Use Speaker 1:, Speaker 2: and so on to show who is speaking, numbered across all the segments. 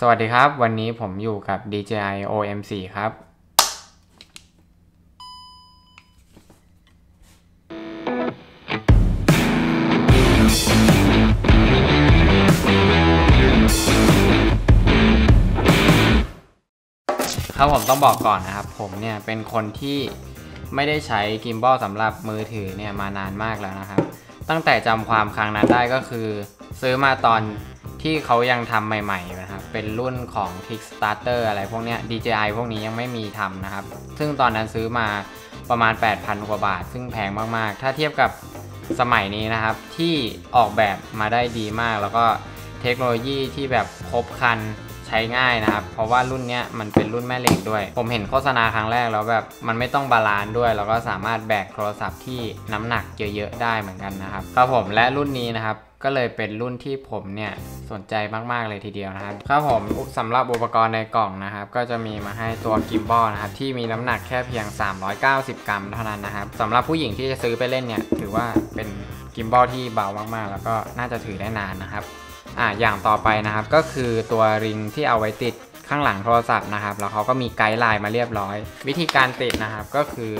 Speaker 1: สวัสดีครับ วันนี้ผมอยู่กับ DJI OM4 ครับ ครับผมต้องบอกก่อนนะครับ ผมเนี่ยเป็นคนที่ไม่ได้ใช้กิมบอลสำหรับมือถือเนี่ยมานานมากแล้วนะครับ ตั้งแต่จำความครั้งนั้นได้ก็คือ ซื้อมาตอนที่เขายังทำใหม่ๆอยู่นะครับ เป็นรุ่นของ Kickstarter อะไรพวกเนี้ย DJI พวกนี้ยังไม่มีทำนะครับ ซึ่งตอนนั้นซื้อมาประมาณ 8,000 กว่าบาท ซึ่งแพงมาก ๆ ถ้าเทียบกับสมัยนี้นะครับ ที่ออกแบบมาได้ดีมาก แล้วก็เทคโนโลยีที่แบบครบครัน ใช้ง่ายนะครับ เพราะว่ารุ่นนี้มันเป็นรุ่นแม่เหล็กด้วย ผมเห็นโฆษณาครั้งแรกแล้วแบบมันไม่ต้อง balance ด้วย แล้วก็สามารถแบกโทรศัพท์ที่น้ำหนักเยอะๆได้เหมือนกันนะครับครับผมและรุ่นนี้นะครับก็เลยเป็นรุ่นที่ผมเนี่ยสนใจมากๆเลยทีเดียวนะครับครับผมสำหรับอุปกรณ์ในกล่องนะครับ ก็จะมีมาให้ตัวกิมบอลนะครับที่มีน้ำหนักแค่เพียง 390 กรัมเท่านั้นนะครับสำหรับผู้หญิงที่จะซื้อไปเล่นเนี่ยถือว่าเป็นกิมบอลที่เบามากๆ แล้วก็น่าจะถือได้นานนะครับ อ่าอย่างต่อไปนะครับก็คือตัวริงที่เอาไว้ติดข้างหลังโทรศัพท์นะครับ แล้วเขาก็มีไกด์ไลน์มาเรียบร้อย วิธีการติดนะครับก็คือ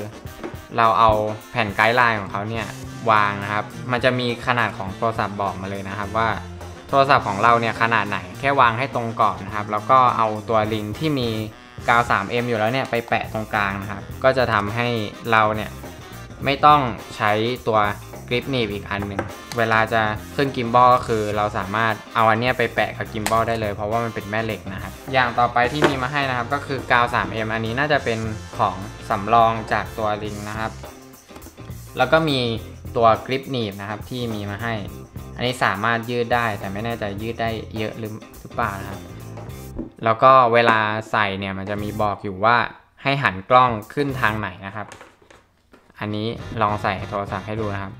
Speaker 1: เราเอาแผ่นไกด์ไลน์ของเขาเนี่ยวางนะครับ มันจะมีขนาดของโทรศัพท์บอกมาเลยนะครับว่าโทรศัพท์ของเราเนี่ยขนาดไหนแค่วางให้ตรงกรอบนะครับ แล้วก็เอาตัวลิงที่มีกาว 3M อยู่แล้วเนี่ยไปแปะตรงกลางนะครับ ก็จะทำให้เราเนี่ยไม่ต้องใช้ตัว กริปหนีบอีกอันหนึ่งเวลาจะขึ้นกิมบอลก็คือ เราสามารถเอาอันเนี้ยไปแปะกับกิมบอลได้เลย เพราะว่ามันเป็นแม่เหล็กนะครับอย่างต่อไปที่มีมาให้นะครับ ก็คือกาว 3M อันนี้น่าจะเป็นของสำรองจากตัวลิงนะครับ แล้วก็มีตัวกริปหนีบนะครับที่มีมาให้ อันนี้สามารถยืดได้แต่ไม่แน่ใจยืดได้เยอะหรือหรือเปล่านะครับ แล้วก็เวลาใส่เนี่ยมันจะมีบอกอยู่ว่าให้หันกล้องขึ้นทางไหนนะครับ อันนี้ลองใส่โทรศัพท์ให้ดูนะครับ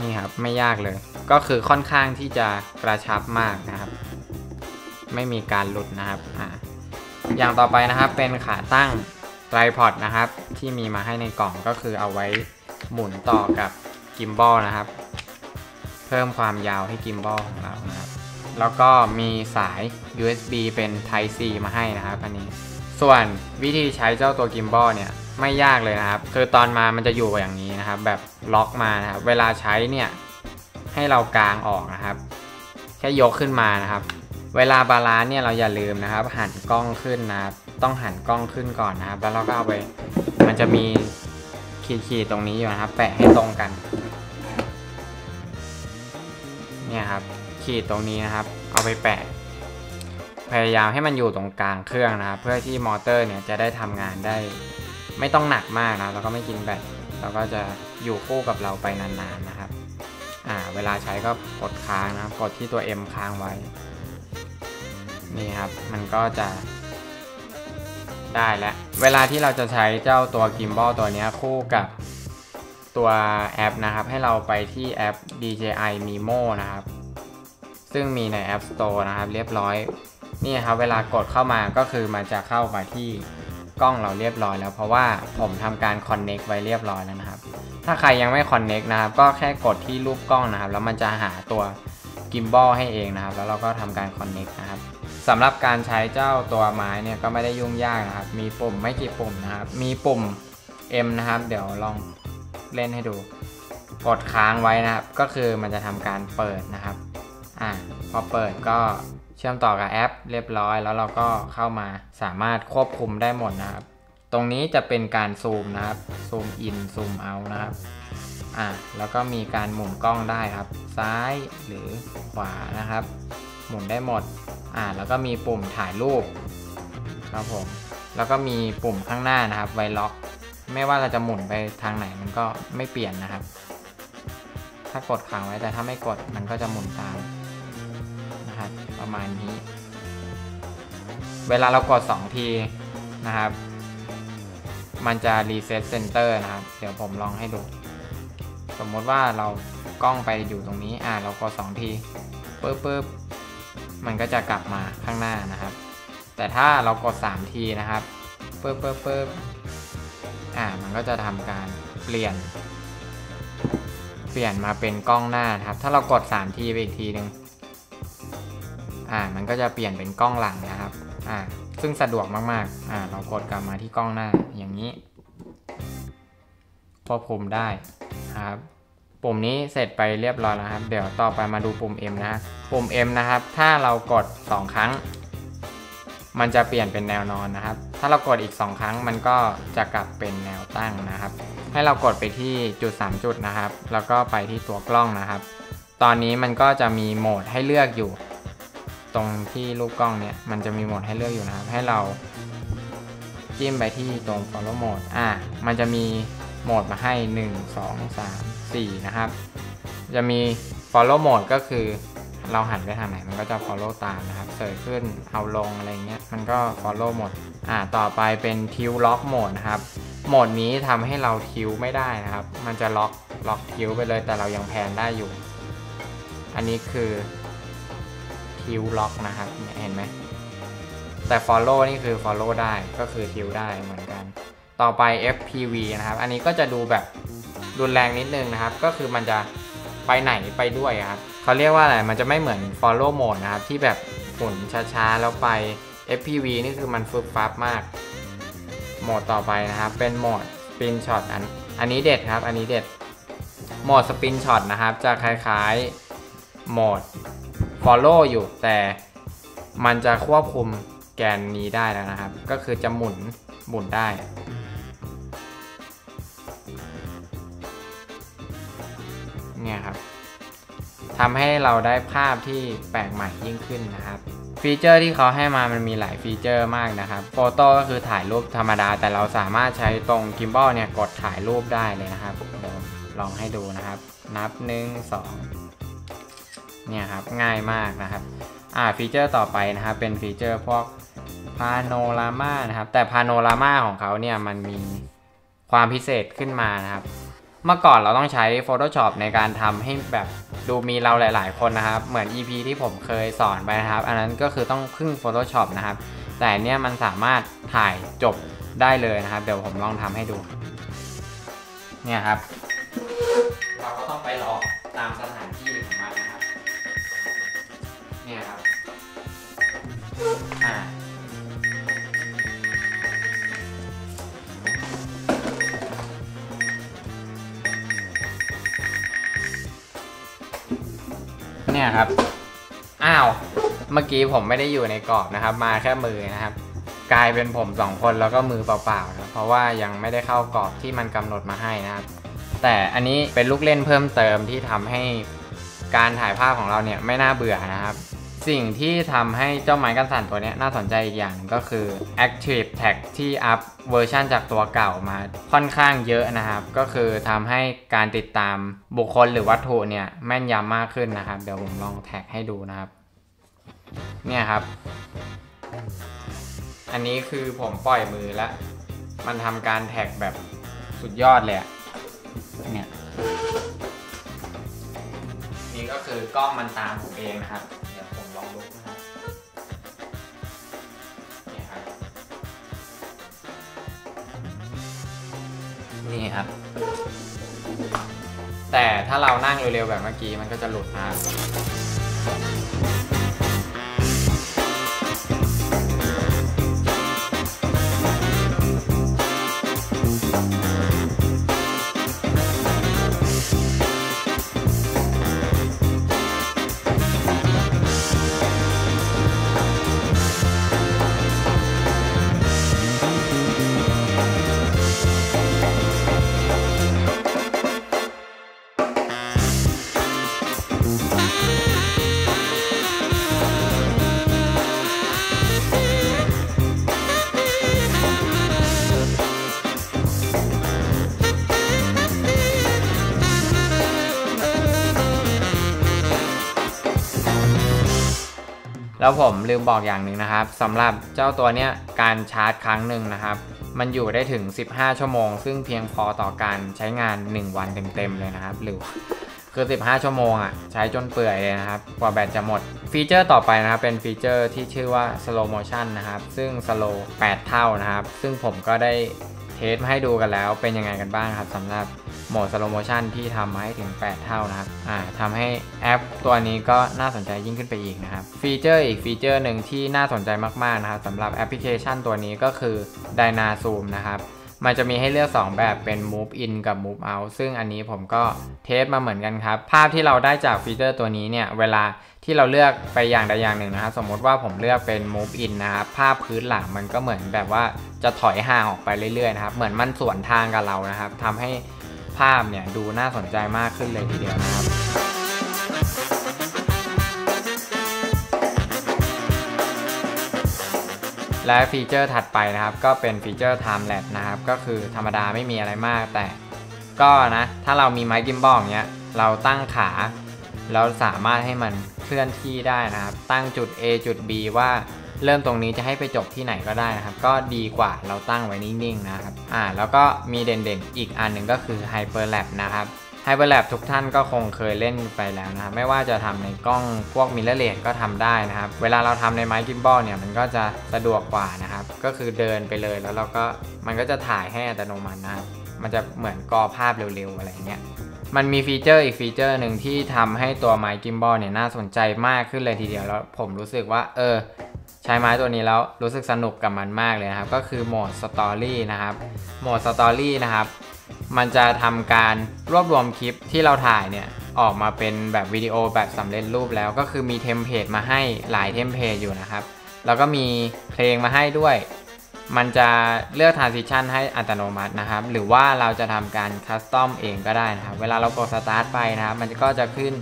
Speaker 1: นี่ครับไม่ยากเลย ก็คือค่อนข้างที่จะกระชับมากนะครับ ไม่มีการหลุดนะครับอ่าอย่างต่อไปนะครับเป็นขาตั้งไตรพอดนะครับ ที่มีมาให้ในกล่องก็คือเอาไว้หมุนต่อกับกิมบอลนะครับ เพิ่มความยาวให้กิมบอลของเรานะครับ แล้วก็มีสาย USB เป็น Type C มาให้นะครับอันนี้ ส่วนวิธีใช้เจ้าตัวกิมบอลเนี่ย ไม่ยากเลยนะครับ คือตอนมามันจะอยู่อย่างนี้นะครับ แบบล็อกมานะครับ เวลาใช้เนี่ยให้เรากางออกนะครับ แค่ยกขึ้นมานะครับ เวลา balance เนี่ยเราอย่าลืมนะครับ หันกล้องขึ้นนะครับ ต้องหันกล้องขึ้นก่อนนะครับ แล้วเราก็เอาไป มันจะมีขีดๆตรงนี้อยู่นะครับ แปะให้ตรงกัน เนี่ยครับ ขีดตรงนี้นะครับ เอาไปแปะ พยายามให้มันอยู่ตรงกลางเครื่องนะครับ เพื่อที่มอเตอร์เนี่ยจะได้ทำงานได้ ไม่ต้องหนักมากนะแล้วก็ไม่กินแบตแล้วก็จะอยู่คู่กับเราไปนานๆนะครับอ่าเวลาใช้ก็กดค้างนะครับกดที่ตัว M ค้างไว้ นี่ครับมันก็จะได้แล้วเวลาที่เราจะใช้เจ้าตัวกิมบอลตัวนี้คู่กับตัวแอปนะครับ ให้เราไปที่แอป DJI Mimo นะครับ ซึ่งมีใน App Store นะครับ เรียบร้อย นี่ครับ เวลากดเข้ามาก็คือมันจะเข้ามาที่ กล้องเราเรียบร้อยแล้ว เพราะว่าผมทำการ Connect ไว้เรียบร้อยแล้วนะครับ ถ้าใครยังไม่ Connect นะครับ ก็แค่กดที่รูปกล้องนะครับ แล้วมันจะหาตัวกิมบอลให้เองนะครับ แล้วเราก็ทำการ Connect นะครับสำหรับการใช้เจ้าตัวไม้เนี่ยก็ไม่ได้ยุ่งยากนะครับ มีปุ่มไม่กี่ปุ่มนะครับ มีปุ่ม M นะครับ เดี๋ยวลองเล่นให้ดู กดค้างไว้นะครับ ก็คือมันจะทำการเปิดนะครับ อ่า พอเปิดก็ ชื่อมต่อกับแอปเรียบร้อย แล้วเราก็เข้ามาสามารถควบคุมได้หมดนะครับ ตรงนี้จะเป็นการซูมนะครับ ซูมอิน ซูมเอานะครับ อ่าแล้วก็มีการหมุนกล้องได้ครับ ซ้ายหรือขวานะครับ หมุนได้หมด อ่าแล้วก็มีปุ่มถ่ายรูปครับผม แล้วก็มีปุ่มข้างหน้านะครับ ไวล็อก ไม่ว่าเราจะหมุนไปทางไหนมันก็ไม่เปลี่ยนนะครับ ถ้ากดค้างไว้แต่ถ้าไม่กดมันก็จะหมุนตาม มาณนี้ เวลาเรากด 2 ทีนะครับ มันจะ reset center นะครับ เดี๋ยวผมลองให้ดู สมมติว่าเรากล้องไปอยู่ตรงนี้ อ่า เรากด 2 ทีปึ๊บปึ๊บมันก็จะกลับมาข้างหน้านะครับ แต่ถ้าเรากด 3 ทีนะครับปึ๊บปึ๊บปึ๊บอ่า มันก็จะทำการเปลี่ยน เปลี่ยนมาเป็นกล้องหน้านะครับ ถ้าเรากด 3 ทีไปอีกทีหนึ่ง อ่ามันก็จะเปลี่ยนเป็นกล้องหลังนะครับอ่าซึ่งสะดวกมากๆอ่าเรากดกลับมาที่กล้องหน้าอย่างนี้ควบคุมได้ครับปุ่มนี้เสร็จไปเรียบร้อยแล้วครับ เดี๋ยวต่อไปมาดูปุ่ม M นะปุ่ม M นะครับ ถ้าเรากด 2 ครั้ง มันจะเปลี่ยนเป็นแนวนอนนะครับ ถ้าเรากดอีก 2 ครั้งมันก็จะกลับเป็นแนวตั้งนะครับ ให้เรากดไปที่จุด 3 จุดนะครับ แล้วก็ไปที่ตัวกล้องนะครับ ตอนนี้มันก็จะมีโหมดให้เลือกอยู่ ตรงที่รูปกล้องเนี่ยมันจะมีโหมดให้เลือกอยู่นะครับ ให้เราจิ้มไปที่ตรง follow mode อะมันจะมีโหมดมาให้ 1 2 3 4 นะครับ จะมี follow mode ก็คือเราหันไปทางไหนมันก็จะ follow ตามนะครับ เสยขึ้นเอาลงอะไรเงี้ยมันก็ follow หมด อ่าต่อไปเป็น tilt lock mode นะครับ โหมดนี้ทำให้เราทิวไม่ได้นะครับ มันจะล็อกล็อกทิวไปเลยแต่เรายังแพนได้อยู่ อันนี้คือ ทิวล็อกนะครับเห็นไหมแต่ follow นี่คือ follow ได้ก็คือทิวได้เหมือนกัน ต่อไป FPV นะครับ อันนี้ก็จะดูแบบรุนแรงนิดนึงนะครับ ก็คือมันจะไปไหนไปด้วยครับเขาเรียกว่าอะไรมันจะไม่เหมือน follow mode นะครับ ที่แบบหมุนช้าๆ แล้วไป FPV นี่คือมันฟึบฟับมาก โหมดต่อไปนะครับ เป็นโหมด spin shot อันอันนี้เด็ดครับ อันนี้เด็ดโหมด spin shot นะครับ จะคล้ายๆโหมด follow อยู่แต่มันจะควบคุมแกนนี้ได้แล้วนะครับ ก็คือจะหมุนหมุนได้ เนี่ยครับทำให้เราได้ภาพที่แปลกใหม่ยิ่งขึ้นนะครับ ฟีเจอร์ที่เขาให้มามันมีหลายฟีเจอร์มากนะครับ photo ก็คือถ่ายรูปธรรมดา แต่เราสามารถใช้ตรง gimbal เนี่ยกดถ่ายรูปได้เลยนะครับเดี๋ยวลองให้ดูนะครับ นับ 1 2 เนี่ยครับง่ายมากนะครับอ่าฟีเจอร์ต่อไปนะครับเป็นฟีเจอร์พวกพาโนรามานะครับแต่พาโนรามาของเขาเนี่ยมันมีความพิเศษขึ้นมานะครับ เมื่อก่อนเราต้องใช้ Photoshop ในการทำให้แบบดูมีเราหลาย ๆ คนนะครับ เหมือน EP ที่ผมเคยสอนไปนะครับ อันนั้นก็คือต้องพึ่ง Photoshop นะครับ แต่เนี่ยมันสามารถถ่ายจบได้เลยนะครับ เดี๋ยวผมลองทำให้ดู เนี่ยครับ เราก็ต้องไปรอตามสถาน เนี่ยครับ อ่า เนี่ยครับ อ้าว เมื่อกี้ผมไม่ได้อยู่ในกรอบนะครับ มาแค่มือนะครับ กลายเป็นผมสองคนแล้วก็มือเปล่าๆนะเพราะว่ายังไม่ได้เข้ากรอบที่มันกำหนดมาให้นะครับแต่อันนี้เป็นลูกเล่นเพิ่มเติมที่ทำให้การถ่ายภาพของเราเนี่ยไม่น่าเบื่อนะครับ สิ่งที่ทำให้เจ้าไม้กันสั่นตัวนี้น่าสนใจอีกอย่างก็คือ Active Track ที่อัพเวอร์ชันจากตัวเก่ามาค่อนข้างเยอะนะครับ ก็คือทำให้การติดตามบุคคลหรือวัตถุเนี่ยแม่นยำมากขึ้นนะครับ เดี๋ยวผมลอง track ให้ดูนะครับ เนี่ยครับ อันนี้คือผมปล่อยมือแล้ว มันทำการแท็กแบบสุดยอดเลยอะเนี่ยนี่ก็คือกล้องมันตามผมเองนะครับ ครับ แต่ถ้าเรานั่งเร็วๆแบบเมื่อกี้มันก็จะหลุดมา แล้วผมลืมบอกอย่างหนึ่งนะครับสำหรับเจ้าตัวเนี้ยการชาร์จครั้งหนึ่งนะครับ มันอยู่ได้ถึง 15 ชั่วโมง ซึ่งเพียงพอต่อการใช้งาน 1 วันเต็มๆเลยนะครับ หรือคือ 15 ชั่วโมงอะใช้จนเปื่อยเลยนะครับกว่าแบตจะหมด ฟีเจอร์ต่อไปนะครับ เป็นฟีเจอร์ที่ชื่อว่า slow motion นะครับ ซึ่ง slow 8 เท่านะครับ ซึ่งผมก็ได้ test มาให้ดูกันแล้วเป็นยังไงกันบ้างครับสำหรับ โหมด slow motion ที่ทำมาให้ถึง 8 เท่านะครับอ่าทำให้แอปตัวนี้ก็น่าสนใจยิ่งขึ้นไปอีกนะครับ ฟีเจอร์อีกฟีเจอร์หนึ่งที่น่าสนใจมากๆนะครับสำหรับแอปพลิเคชันตัวนี้ก็คือ Dynamic Zoom นะครับมันจะมีให้เลือก 2 แบบเป็น move in กับ move out ซึ่งอันนี้ผมก็ test มาเหมือนกันครับ ภาพที่เราได้จากฟีเจอร์ตัวนี้เนี่ยเวลาที่เราเลือกไปอย่างใดอย่างหนึ่งนะครับ สมมติว่าผมเลือกเป็น move in นะครับภาพพื้นหลังมันก็เหมือนแบบว่าจะถอยห่างออกไปเรื่อยๆนะครับ เหมือนมันสวนทางกับเรานะครับทำให้ ภาพเนี่ยดูน่าสนใจมากขึ้นเลยทีเดียวนะครับและฟีเจอร์ถัดไปนะครับก็เป็นฟีเจอร์ Time Lapse นะครับก็คือธรรมดาไม่มีอะไรมากแต่ ก็นะถ้าเรามีไม้กิมบอลเงี้ยเราตั้งขาแล้วสามารถให้มันเคลื่อนที่ได้นะครับ ตั้งจุด A จุด B ว่า เริ่มตรงนี้จะให้ไปจบที่ไหนก็ได้นะครับ ก็ดีกว่าเราตั้งไว้นิ่งๆนะครับอ่าแล้วก็มีเด่นๆ อีกอันหนึ่งก็คือ Hyperlapse นะครับ Hyperlapse ทุกท่านก็คงเคยเล่นไปแล้วนะครับ ไม่ว่าจะทำในกล้องพวก mirrorless ก็ทำได้นะครับ เวลาเราทำในไม้ gimbal เนี่ยมันก็จะสะดวกกว่านะครับ ก็คือเดินไปเลยแล้วเราก็มันก็จะถ่ายให้อัตโนมัตินะครับมันจะเหมือนกรอภาพเร็วๆอะไรเงี้ยมันมีฟีเจอร์อีกฟีเจอร์หนึ่งที่ทำให้ตัวไม้ gimbal เนี่ยน่าสนใจมากขึ้นเลยทีเดียวแล้วผมรู้สึกว่าเออ ใช้ไม้ตัวนี้แล้วรู้สึกสนุกกับมันมากเลยนะครับ ก็คือโหมด story นะครับ โหมด story นะครับ มันจะทำการรวบรวมคลิปที่เราถ่ายเนี่ยออกมาเป็นแบบวิดีโอแบบสำเร็จรูปแล้ว ก็คือมีเทมเพลตมาให้หลายเทมเพลตอยู่นะครับ แล้วก็มีเพลงมาให้ด้วย มันจะเลือก transition ให้อัตโนมัตินะครับ หรือว่าเราจะทำการ custom เองก็ได้นะครับ เวลาเรากด start ไปนะครับ มันก็จะขึ้น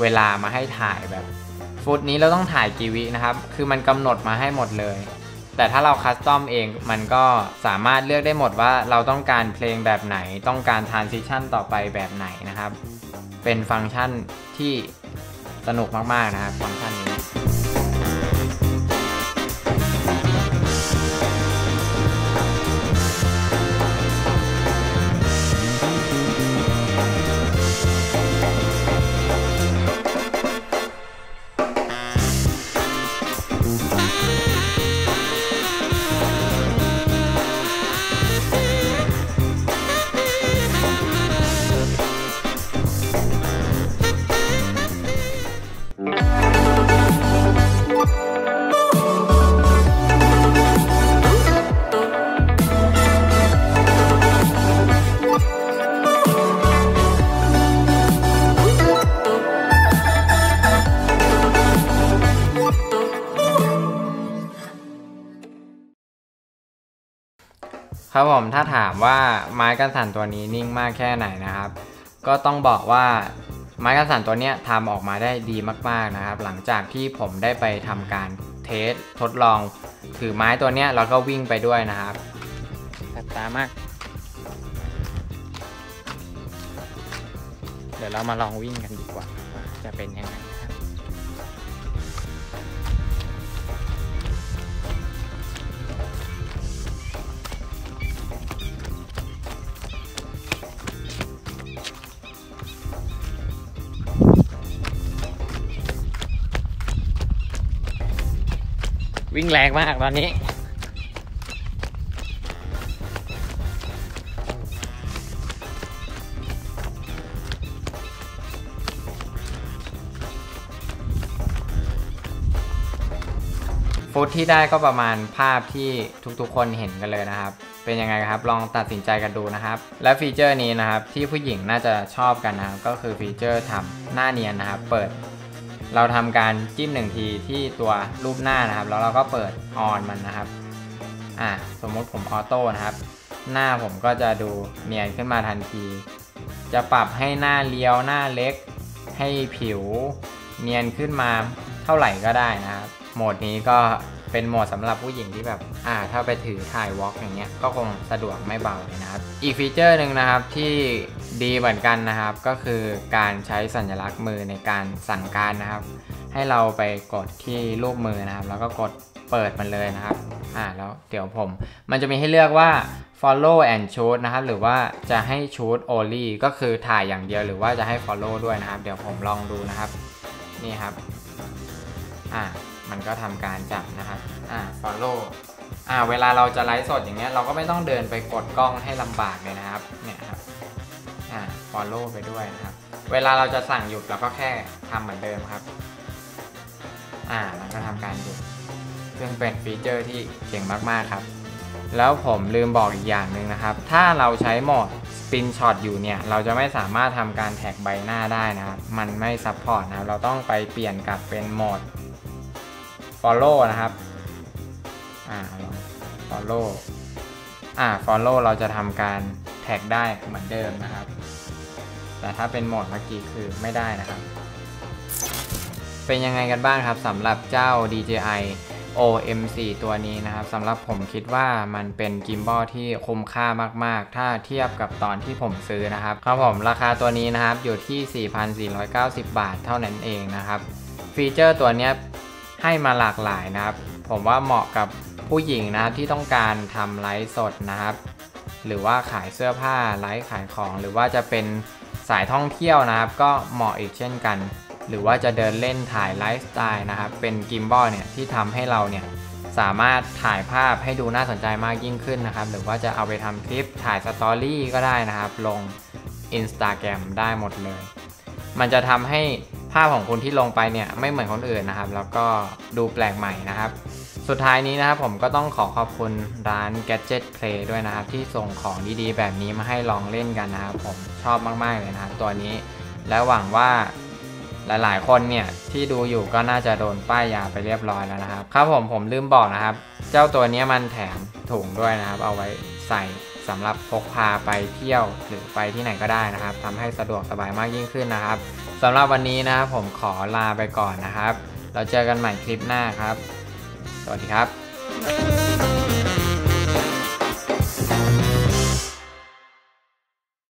Speaker 1: เวลามาให้ถ่ายแบบ ฟุตนี้เราต้องถ่ายกี่วินะครับ คือมันกำหนดมาให้หมดเลย แต่ถ้าเราคัสตอมเองมันก็สามารถเลือกได้หมดว่าเราต้องการเพลงแบบไหน ต้องการทรานซิชันต่อไปแบบไหนนะครับ เป็นฟังก์ชันที่สนุกมากๆนะครับ ฟังก์ชันนี้ ครับผมถ้าถามว่าไม้กันสั่นตัวนี้นิ่งมากแค่ไหนนะครับ ก็ต้องบอกว่าไม้กันสั่นตัวนี้ทำออกมาได้ดีมากๆนะครับ หลังจากที่ผมได้ไปทำการเทสทดลองถือไม้ตัวนี้แล้วก็วิ่งไปด้วยนะครับแสบตามาก เดี๋ยวเรามาลองวิ่งกันดีกว่าว่าจะเป็นยังไงนะครับ วิ่งแรงมากตอนนี้ฟุตที่ได้ก็ประมาณภาพที่ทุกๆคนเห็นกันเลยนะครับ เป็นยังไงครับ ลองตัดสินใจกันดูนะครับ และฟีเจอร์นี้นะครับที่ผู้หญิงน่าจะชอบกันนะครับ ก็คือฟีเจอร์ทำหน้าเนียนนะครับ เปิด เราทำการจิ้มหนึ่งทีที่ตัวรูปหน้านะครับ แล้วเราก็เปิด on มันนะครับอะสมมติผม auto นะครับ หน้าผมก็จะดูเนียนขึ้นมาทันที จะปรับให้หน้าเรียวหน้าเล็ก ให้ผิวเนียนขึ้นมาเท่าไหร่ก็ได้นะครับ โหมดนี้ก็ เป็นโหมดสำหรับผู้หญิงที่แบบ อ่า ถ้าไปถือถ่าย vlog อย่างเงี้ย ก็คงสะดวกไม่เบาเลยนะครับ อีกฟีเจอร์หนึ่งนะครับที่ดีเหมือนกันนะครับ ก็คือการใช้สัญลักษณ์มือในการสั่งการนะครับ ให้เราไปกดที่รูปมือนะครับ แล้วก็กดเปิดมันเลยนะครับ อ่า แล้วเดี๋ยวผม มันจะมีให้เลือกว่า follow and shoot นะครับ หรือว่าจะให้ shoot only ก็คือถ่ายอย่างเดียว หรือว่าจะให้ follow ด้วยนะครับ เดี๋ยวผมลองดูนะครับ นี่ครับ อ่า มันก็ทำการจับนะครับอ่า follow อ่าเวลาเราจะไลฟ์สดอย่างเงี้ยเราก็ไม่ต้องเดินไปกดกล้องให้ลำบากเลยนะครับเนี่ยครับอ่า follow ไปด้วยนะครับ เวลาเราจะสั่งหยุดเราก็แค่ทำเหมือนเดิมครับอ่ามันก็ทำการหยุดซึ่งเป็นฟีเจอร์ที่เจ๋งมากๆครับ แล้วผมลืมบอกอีกอย่างหนึ่งนะครับ ถ้าเราใช้โหมด Spin Shot อยู่เนี่ย เราจะไม่สามารถทำการ track ใบหน้าได้นะครับ มันไม่ support นะครับ เราต้องไปเปลี่ยนกลับเป็นโหมด Follow นะครับ อ่าลอง Follow อ่า Follow เราจะทำการแท็กได้เหมือนเดิมนะครับ แต่ถ้าเป็นโหมดเมื่อกี้คือไม่ได้นะครับ เป็นยังไงกันบ้างครับสำหรับเจ้า DJI OM4 ตัวนี้นะครับสำหรับผมคิดว่ามันเป็นกิมบอลที่คุ้มค่ามาก ๆ ถ้าเทียบกับตอนที่ผมซื้อนะครับครับผมราคาตัวนี้นะครับอยู่ที่ 4,490 บาทเท่านั้นเองนะครับ ฟีเจอร์ตัวเนี้ย ให้มาหลากหลายนะครับ ผมว่าเหมาะกับผู้หญิงนะที่ต้องการทำไลฟ์สดนะครับ หรือว่าขายเสื้อผ้าไลฟ์ขายของ หรือว่าจะเป็นสายท่องเที่ยวนะครับ ก็เหมาะอีกเช่นกัน หรือว่าจะเดินเล่นถ่ายไลฟ์สไตล์นะครับ เป็น gimbal เนี่ยที่ทำให้เราเนี่ยสามารถถ่ายภาพให้ดูน่าสนใจมากยิ่งขึ้นนะครับ หรือว่าจะเอาไปทำคลิปถ่าย story ก็ได้นะครับ ลง Instagram ได้หมดเลย มันจะทำให้าพของคุณที่ลงไปเนี่ยไม่เหมือนคนอื่นนะครับ แล้วก็ดูแปลกใหม่นะครับ สุดท้ายนี้นะครับผมก็ต้องขอขอบคุณร้าน Gadget Play ด้วยนะครับ ที่ส่งของดีๆ แบบนี้มาให้ลองเล่นกันนะครับผมชอบมากๆเลยนะครับ ตัวนี้และหวังว่าหลายๆ คนเนี่ยที่ดูอยู่ก็น่าจะโดนป้ายยาไปเรียบร้อยแล้วนะครับ ครับผมผมลืมบอกนะครับ เจ้าตัวนี้มันแถมถุงด้วยนะครับ เอาไว้ใส่สำหรับพกพาไปเที่ยวหรือไปที่ไหนก็ได้นะครับทำให้สะดวกสบายมากยิ่งขึ้นนะครับ สำหรับวันนี้นะครับผมขอลาไปก่อนนะครับ เราเจอกันใหม่คลิปหน้าครับ สวัสดีครับ